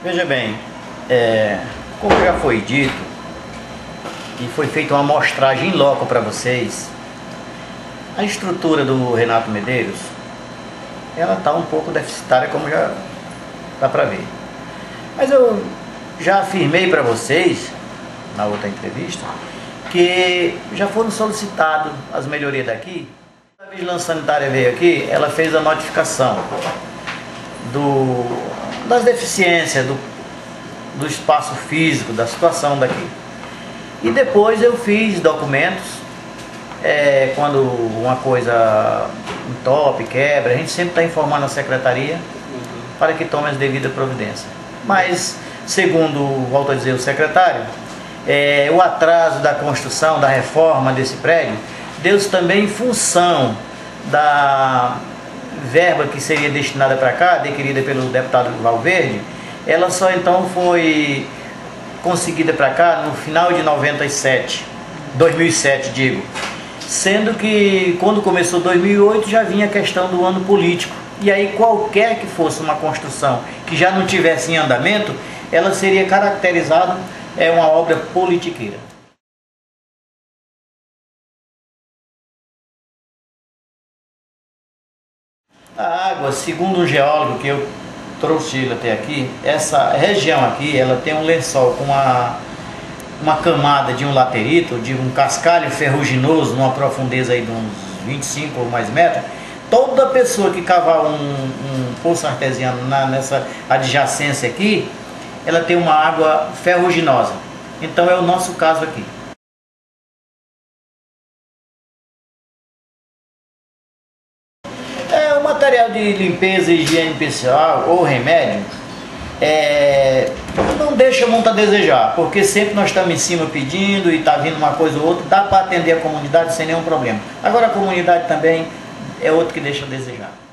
Veja bem, é, como já foi dito, e foi feita uma amostragem em loco para vocês, a estrutura do Renato Medeiros, ela está um pouco deficitária, como já dá para ver. Mas eu já afirmei para vocês, na outra entrevista, que já foram solicitadas as melhorias daqui. A Vigilância Sanitária veio aqui, ela fez a notificação do, das deficiências, do, do espaço físico, da situação daqui. E depois eu fiz documentos, é, quando uma coisa entope, quebra, a gente sempre está informando a secretaria para que tome as devidas providências. Mas, segundo, volto a dizer, o secretário, é, o atraso da construção, da reforma desse prédio, deu-se também em função da verba que seria destinada para cá, adquirida pelo deputado Valverde, ela só então foi conseguida para cá no final de 97, 2007 digo, sendo que quando começou 2008 já vinha a questão do ano político, e aí qualquer que fosse uma construção que já não tivesse em andamento, ela seria caracterizada é uma obra politiqueira. A água, segundo um geólogo que eu trouxe ele até aqui, essa região aqui, ela tem um lençol com uma, uma camada de um laterito, de um cascalho ferruginoso, numa profundeza aí de uns 25 ou mais metros. Toda pessoa que cavar um, um poço artesiano na, nessa adjacência aqui, ela tem uma água ferruginosa. Então é o nosso caso aqui. Material de limpeza higiene pessoal ou remédio é, não deixa muito a desejar, porque sempre nós estamos em cima pedindo e está vindo uma coisa ou outra, dá para atender a comunidade sem nenhum problema. Agora a comunidade também é outro que deixa a desejar.